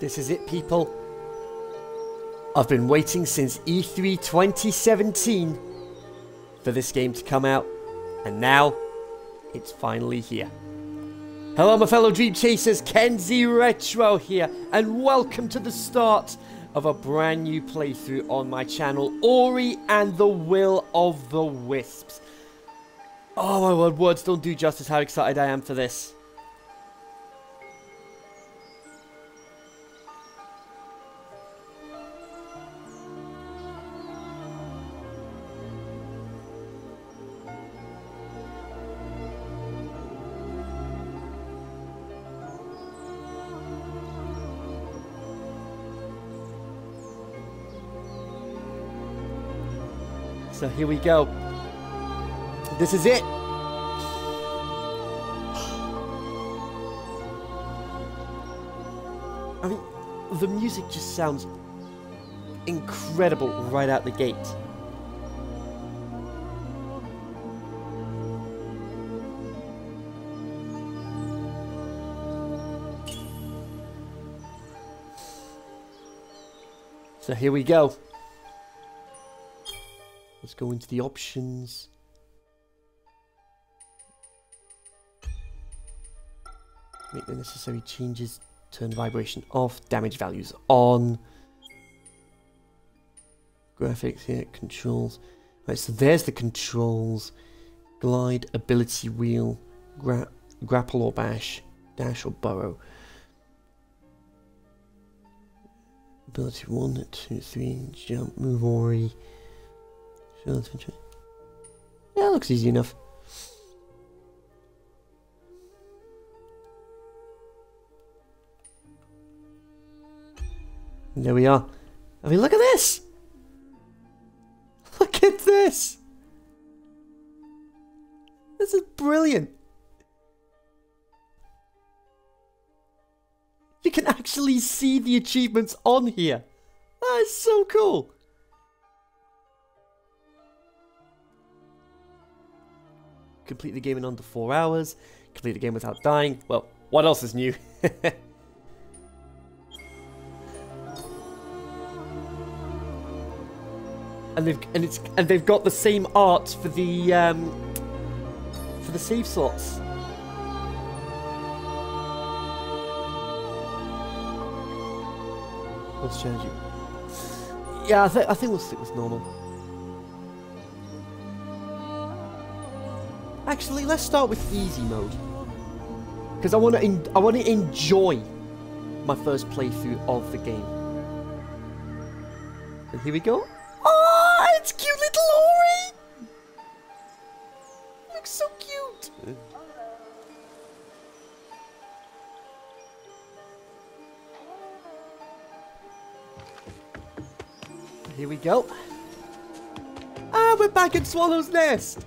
This is it, people. I've been waiting since E3 2017 for this game to come out, and now it's finally here. Hello, my fellow Dream Chasers, Kenzie Retro here, and welcome to the start of a brand new playthrough on my channel, Ori and the Will of the Wisps. Oh my word, words don't do justice how excited I am for this. Here we go. This is it. I mean, the music just sounds incredible right out the gate. So here we go. Let's go into the options. Make the necessary changes. Turn vibration off. Damage values on. Graphics here. Controls. Right, so there's the controls. Glide, ability wheel, gra grapple or bash, dash or burrow. Ability one, two, three, jump, move, Ori. Yeah, looks easy enough. And there we are. I mean, look at this! Look at this! This is brilliant! You can actually see the achievements on here! That is so cool! Complete the game in under four hours, complete the game without dying. Well, what else is new? and they've and it's and they've got the same art for the um, for the save slots. Let's change it. Yeah, I, th I think we'll stick with normal. Actually, let's start with easy mode. Because I want to I want to enjoy my first playthrough of the game. And here we go. Oh, it's cute little Ori! Looks so cute! Here we go. Ah, we're back in Swallow's Nest!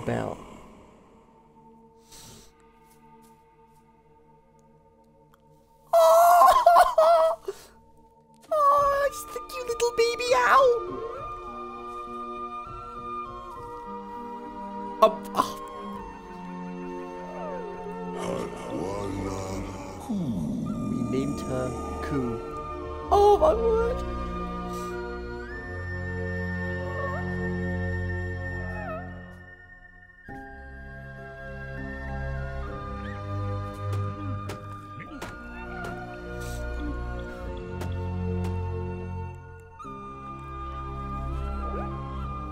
Came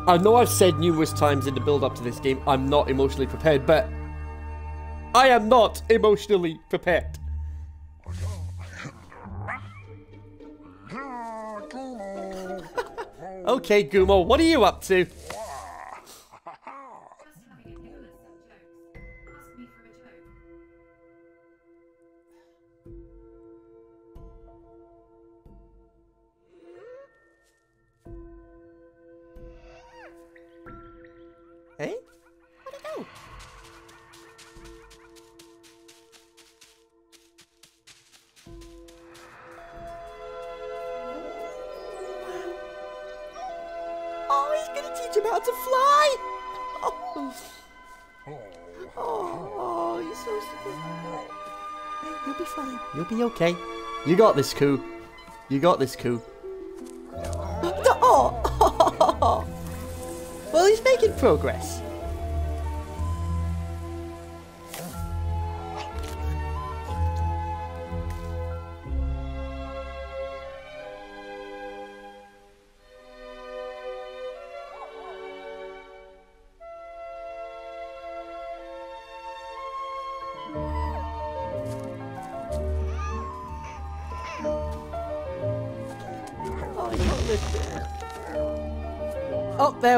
I know I've said numerous times in the build up to this game, I'm not emotionally prepared, but I am not emotionally prepared. okay, Gumo, what are you up to? Oh, oh, you're so. Hey, you'll be fine. You'll be okay. You got this, Ku. You got this, Ku. Oh. Well, he's making progress.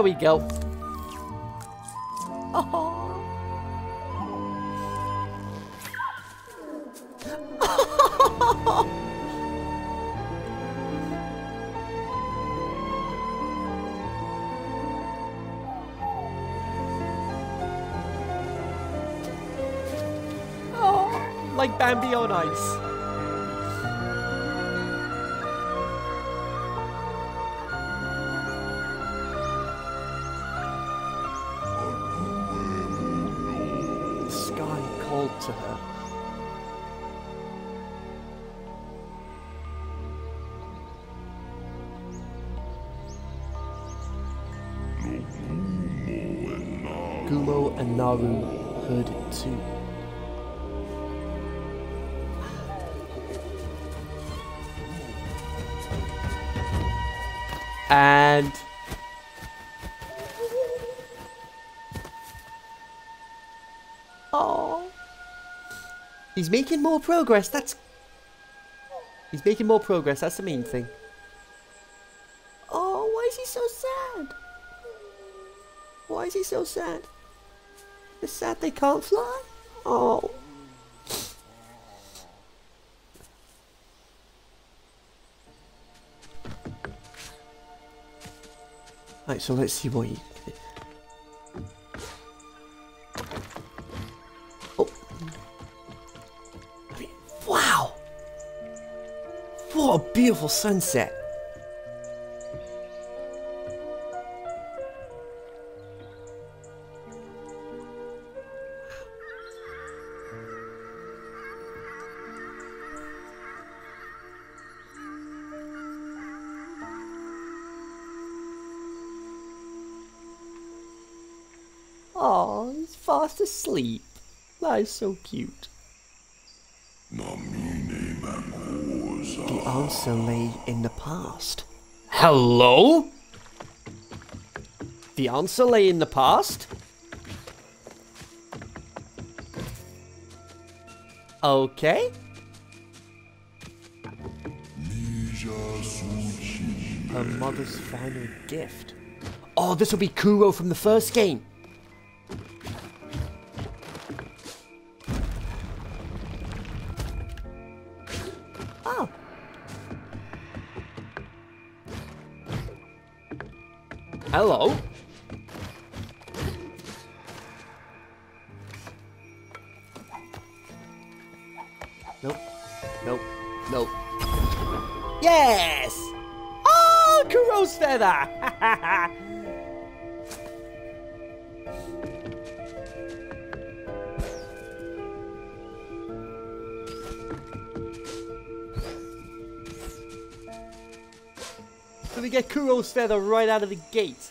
We go. Oh. like Bambi on ice. Naru heard it too. And oh, He's making more progress. That's... He's making more progress. That's the main thing. Oh, why is he so sad? Why is he so sad? It's sad they can't fly? Oh. Right, so let's see what you. Oh. he wow! What a beautiful sunset. That is so cute. The answer lay in the past. Hello? The answer lay in the past? Okay. Her mother's final gift. Oh, this will be Kuro from the first game. Hello. Nope. Nope. Nope. Yes! Oh, Kuro's feather! get Kuro's feather right out of the gate.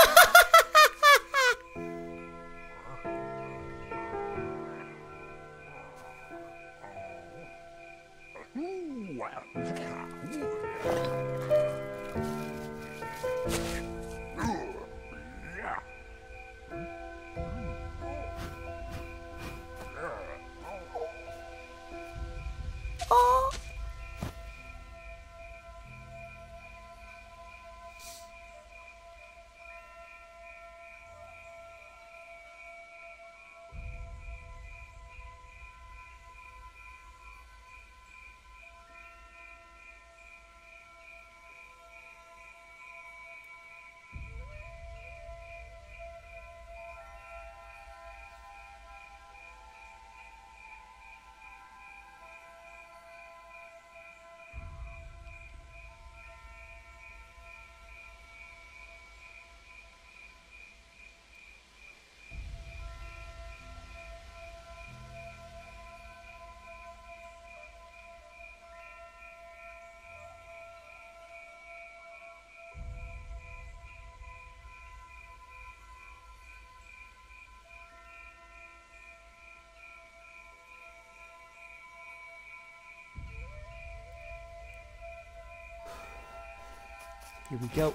Here we go.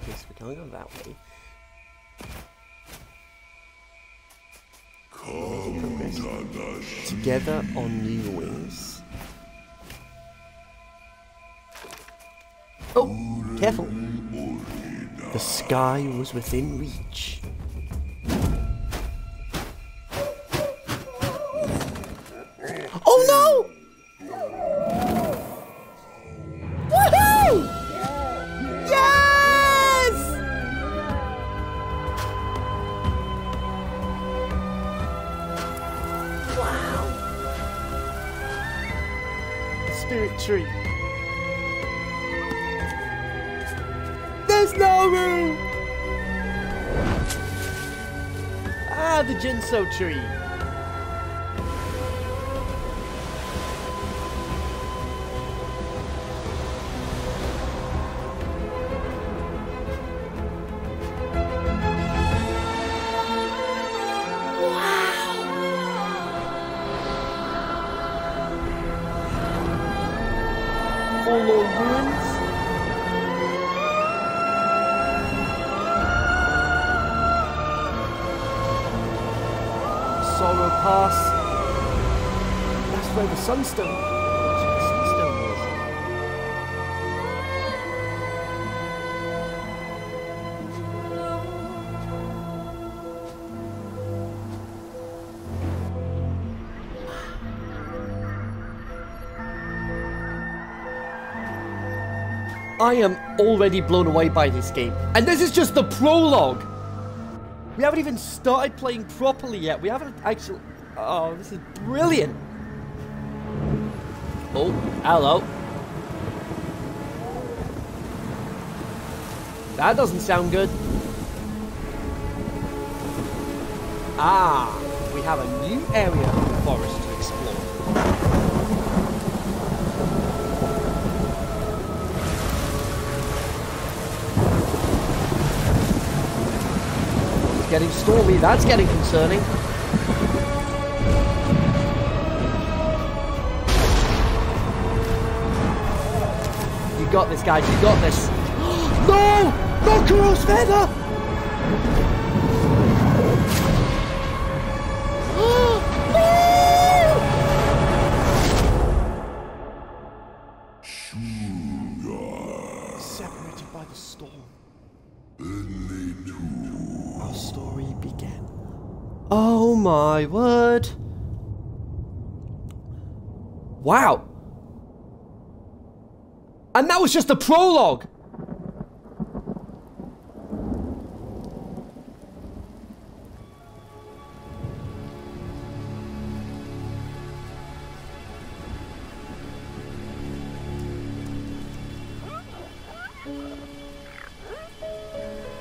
Okay, so we're going go that way. Together on new wings. Oh, careful. The sky was within reach. Tree. Forlorn ruins. Pass. That's where the Sunstone. the. I am already blown away by this game. And this is just the prologue. We haven't even started playing properly yet. We haven't actually... Oh, this is brilliant. Oh, hello. That doesn't sound good. Ah, we have a new area of the forest to explore. It's getting stormy. That's getting concerning. Got this, guys. You got this. no! Not Kuro's feather! Separated by the storm. Our story began. Oh my word! Wow! And that was just the prologue!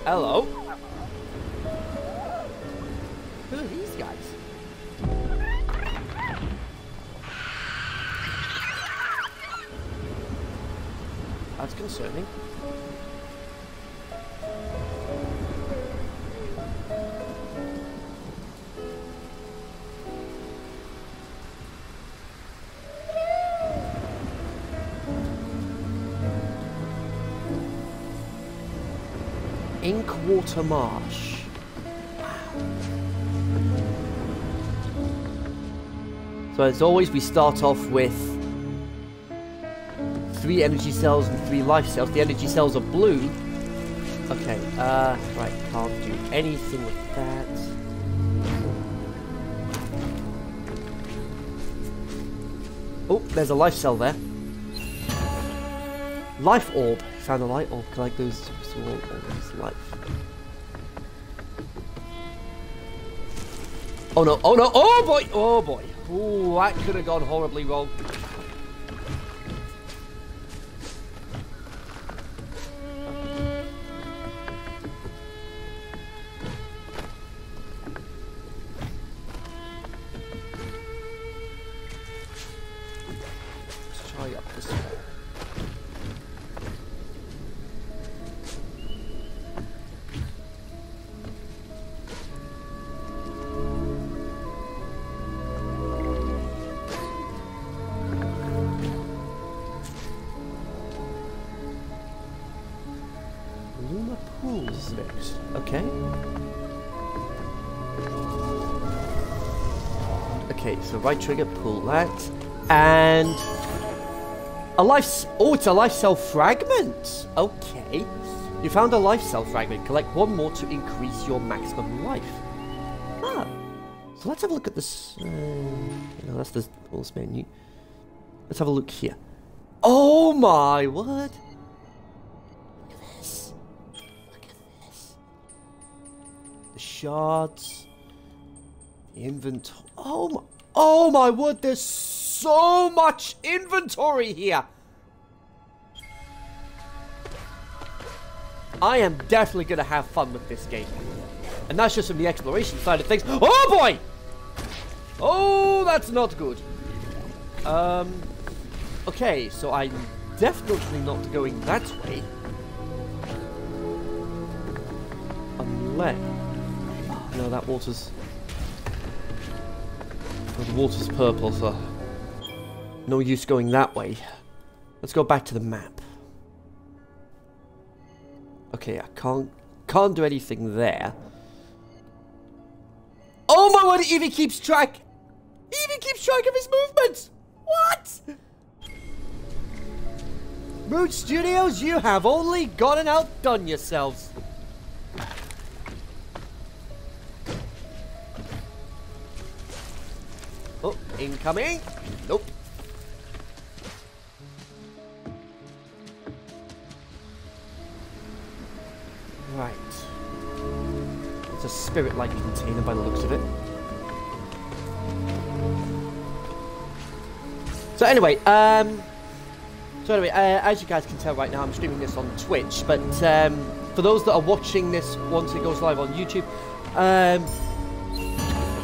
Hello? Who are these guys? Concerning. Inkwater Marsh. So as always, we start off with three energy cells and three life cells. The energy cells are blue. Okay, uh, right, can't do anything with that. Oh, there's a life cell there. Life orb. Found a light orb. Collect those small orbs. Life. Oh no! Oh no! Oh boy! Oh boy! Ooh, that could have gone horribly wrong. Right trigger, pull that. And... A life... Oh, it's a life cell fragment! Okay. You found a life cell fragment. Collect one more to increase your maximum life. Ah. So let's have a look at this... Uh, no, that's the pulse menu. Let's have a look here. Oh my word! Look at this. Look at this. The shards. The inventory. Oh my, oh my word, there's so much inventory here! I am definitely going to have fun with this game. And that's just from the exploration side of things. Oh boy! Oh, that's not good. Um, okay, so I'm definitely not going that way. Unless... no, that water's... the water's purple, so... No use going that way. Let's go back to the map. Okay, I can't... Can't do anything there. Oh my word, Evie keeps track... Evie keeps track of his movements! What? Moon Studios, you have only gone and outdone yourselves. Incoming. Nope. Right. It's a spirit-like container by the looks of it. So anyway, um, so anyway, uh, as you guys can tell right now, I'm streaming this on Twitch, but um, for those that are watching this once it goes live on YouTube, um,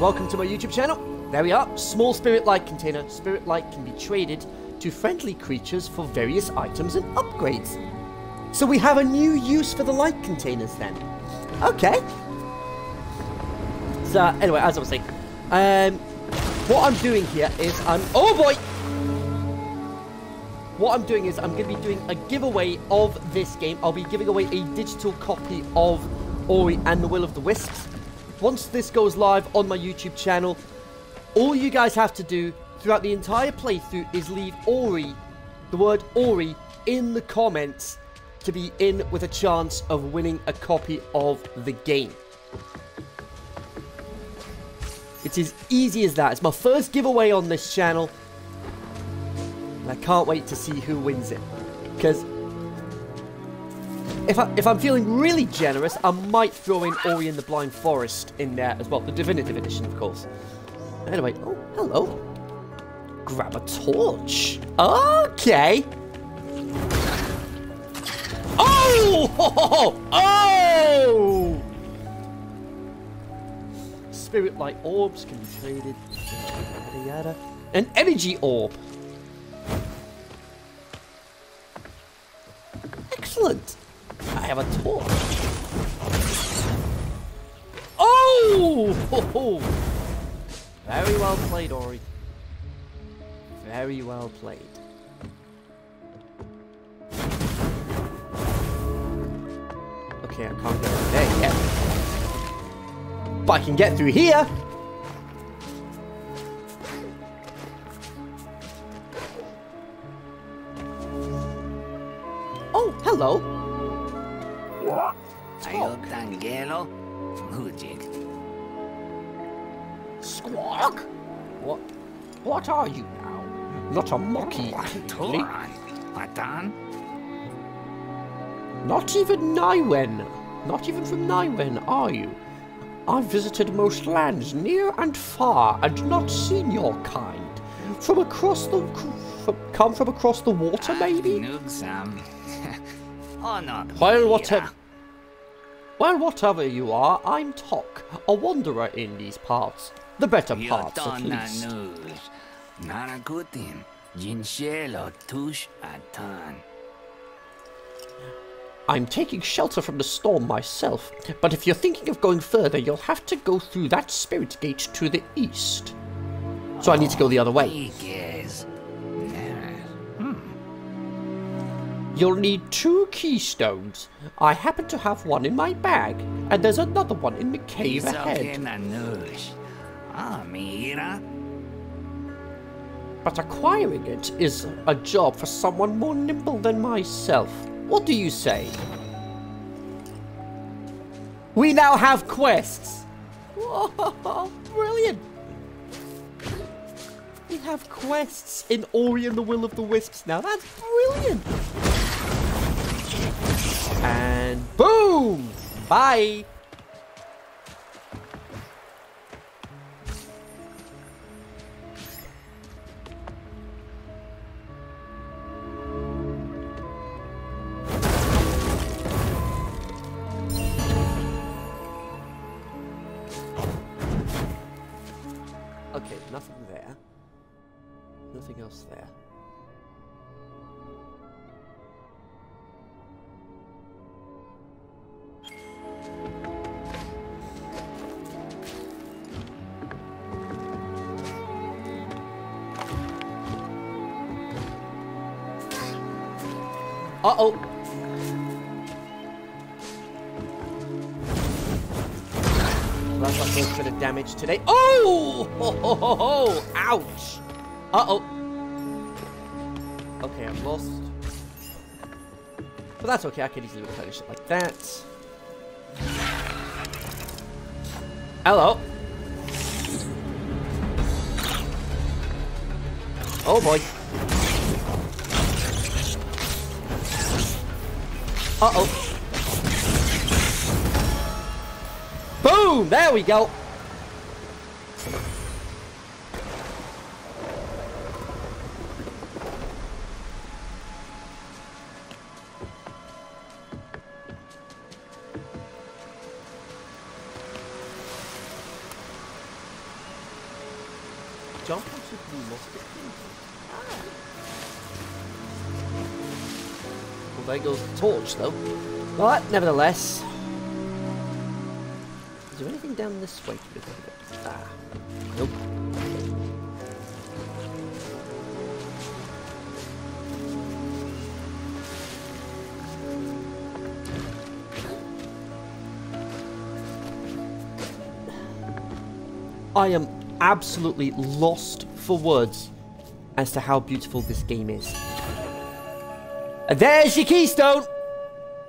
welcome to my YouTube channel. There we are, small spirit light container. Spirit light can be traded to friendly creatures for various items and upgrades. So we have a new use for the light containers then. Okay. So anyway, as I was saying, um, what I'm doing here is I'm, oh boy! what I'm doing is I'm going to be doing a giveaway of this game. I'll be giving away a digital copy of Ori and the Will of the Wisps. Once this goes live on my YouTube channel, all you guys have to do throughout the entire playthrough is leave Ori, the word Ori, in the comments to be in with a chance of winning a copy of the game. It's as easy as that. It's my first giveaway on this channel. And I can't wait to see who wins it. Because if, I, if I'm feeling really generous, I might throw in Ori and the Blind Forest in there as well. The definitive edition, of course. Anyway, oh, hello. Grab a torch. Okay. Oh! Oh! Spirit light orbs can be traded. Yada yada. An energy orb. Excellent. I have a torch. Oh! Very well played, Ori. Very well played. Okay, I can't get through there yet. But I can get through here! Oh, hello. What are you now? Not a Moki, Toran. Patan? Not even Niwen. Not even from Niwen, are you? I've visited most lands near and far and not seen your kind. From across the... From, come from across the water, maybe? Nugsam. oh, not Well, whatever... Well, whatever you are, I'm Tokk, a wanderer in these parts. The better parts, at least. News. Narakutin. Jinshelo tush atan. I'm taking shelter from the storm myself, but if you're thinking of going further, you'll have to go through that spirit gate to the east. So I need to go the other way. Hmm. You'll need two keystones. I happen to have one in my bag, and there's another one in the cave ahead. But acquiring it is a job for someone more nimble than myself. What do you say? We now have quests. Brilliant. We have quests in Ori and the Will of the Wisps now. That's brilliant. And boom! Bye! Okay, nothing there. Nothing else there. Uh-oh. Bit of damage today. Oh! Ho, ho, ho, ho! Ouch! Uh-oh. Okay, I'm lost. But that's okay, I can easily replenish it like that. Hello. Oh boy. Uh-oh. Boom! There we go. Jump onto the musket. Ah. Well, there goes the torch, though. But, nevertheless, down this way to be Ah. Nope. I am absolutely lost for words as to how beautiful this game is. And there's your keystone!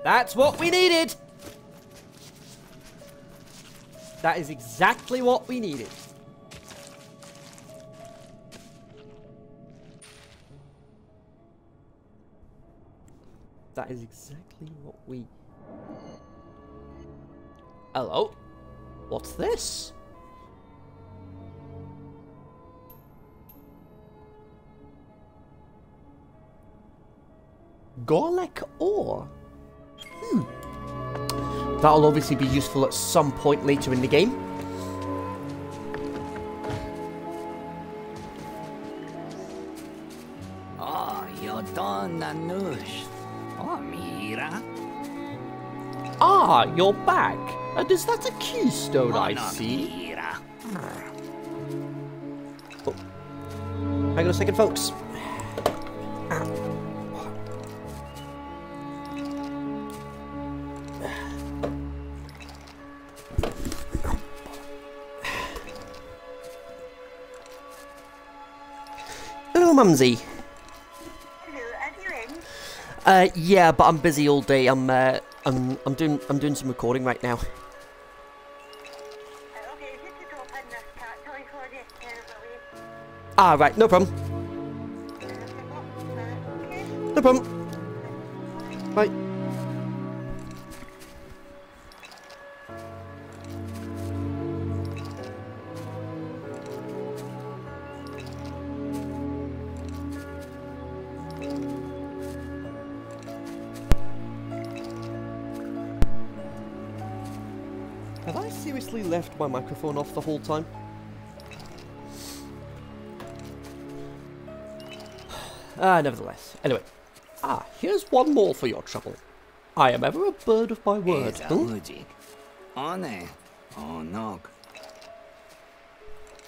That's what we needed! That is exactly what we needed. That is exactly what we... Hello? What's this? Gorlek ore? That'll obviously be useful at some point later in the game. Oh, you're done, Nanush. Oh, mira. Ah, you're back. And is that a keystone I Oh, see? Mira. Hang on a second, folks. Mumsy. Hello, are you in? Uh, yeah, but I'm busy all day. I'm, uh, I'm, I'm doing, I'm doing some recording right now. Okay, just to drop in this cat toy for you, there away. Ah, right, no problem. No problem. Bye. Left my microphone off the whole time? Ah, nevertheless. Anyway. Ah, here's one more for your trouble. I am ever a bird of my word. It's a hmm? mujik. One. Oh.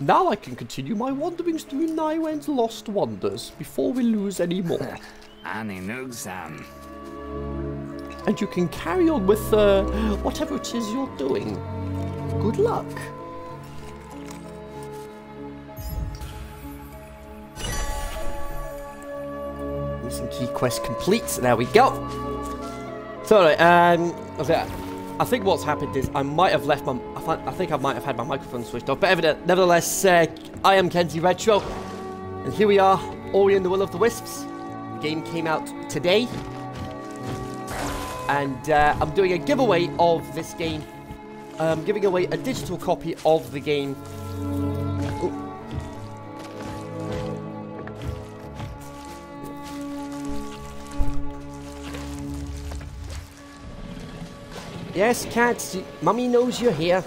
Now I can continue my wanderings through Niwen's lost wonders before we lose any more. Ani nugsam. and you can carry on with uh, whatever it is you're doing. Good luck. Missing key quest complete. There we go. So, um, I think what's happened is I might have left my. I, I think I might have had my microphone switched off, but evident, nevertheless, uh, I am Kenzie Retro, and here we are, Ori and the Will of the Wisps. The game came out today, and uh, I'm doing a giveaway of this game. I'm giving away a digital copy of the game. Ooh. Yes, cats, mummy knows you're here.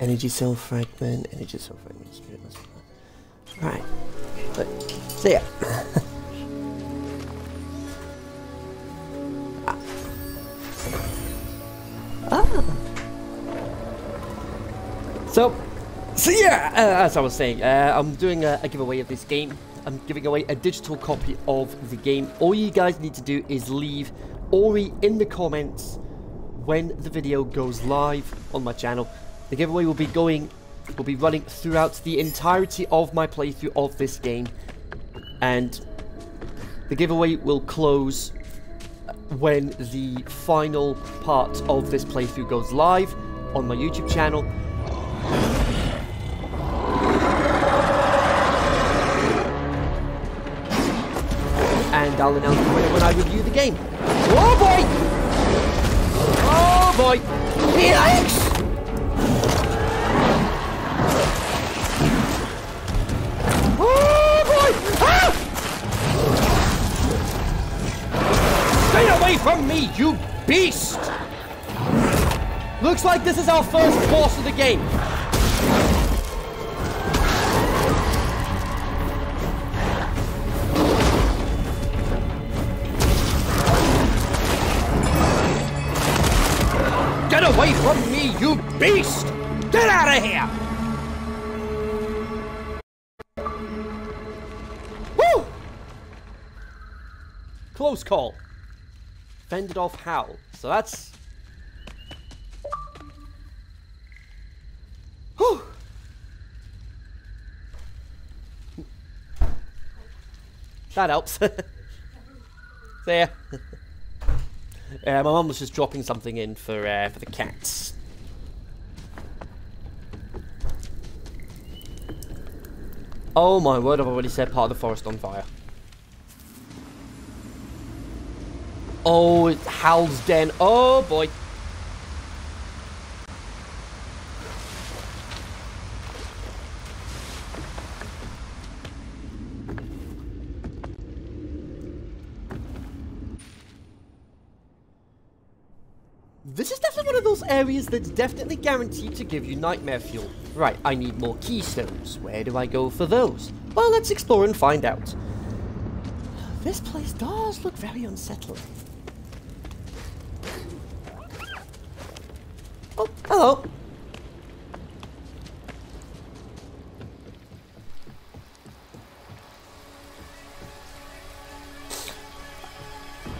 Energy cell fragment, energy cell fragment, spirit muscle. Right. But, so yeah. So, so yeah, uh, as I was saying, uh, I'm doing a, a giveaway of this game. I'm giving away a digital copy of the game. All you guys need to do is leave Ori in the comments when the video goes live on my channel. The giveaway will be going, will be running throughout the entirety of my playthrough of this game, and the giveaway will close uh, when the final part of this playthrough goes live on my YouTube channel. And I'll announce the winner when I review the game. Oh boy! Oh boy! Oh beast! Looks like this is our first boss of the game. Get away from me, you beast! Get out of here! Woo! Close call. Fended off Howl. So that's. Whew. That helps. there. Uh, my mum was just dropping something in for uh, for the cats. Oh my word! I've already set part of the forest on fire. Oh, Howl's Den. Oh boy. This is definitely one of those areas that's definitely guaranteed to give you nightmare fuel. Right, I need more keystones. Where do I go for those? Well, let's explore and find out. This place does look very unsettling. Oh, hello.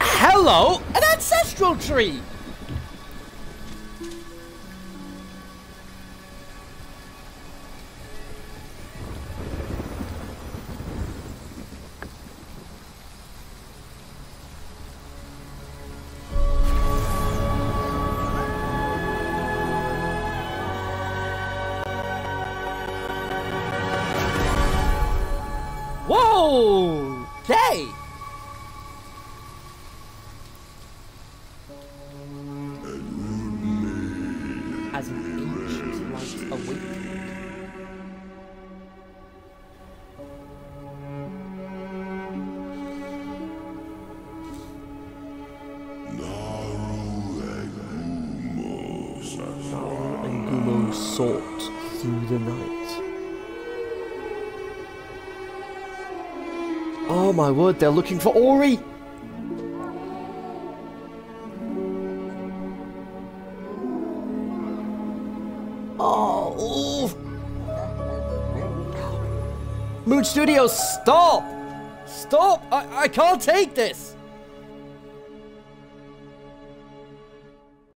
Hello, an ancestral tree. Whoa! Okay. My word, they're looking for Ori! Oh. Moon Studios, stop! Stop! I, I can't take this!